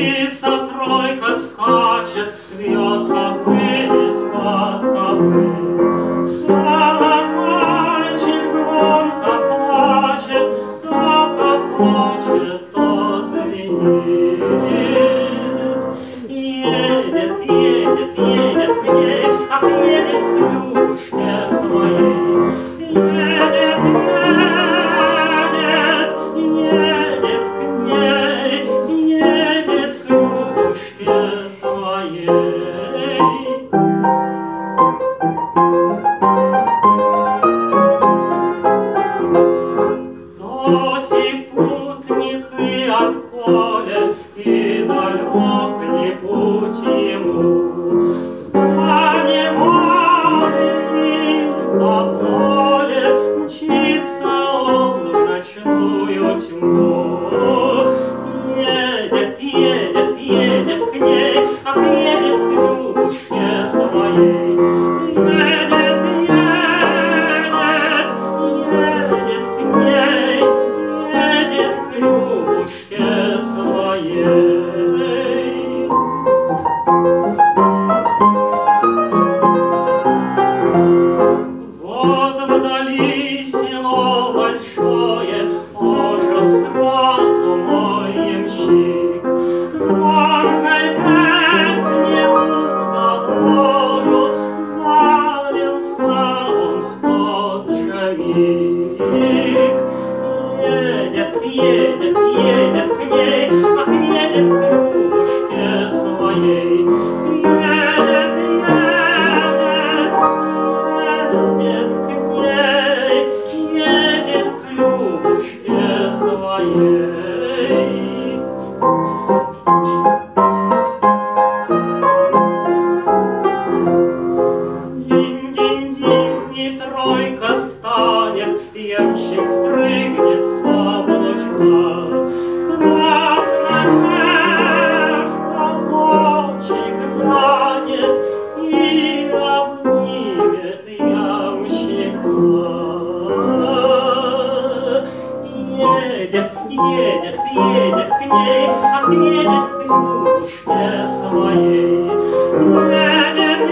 мчится, тройка скачет, Вьется пыль из-под копыт. Колокольчик звонко плачет, То хохочет, то звенит. Едет, едет, едет к ней, ах, едет к ней, Oh, едет, едет, едет к ней, ах, едет к ней. к ней, отъедет к душе своей. Едет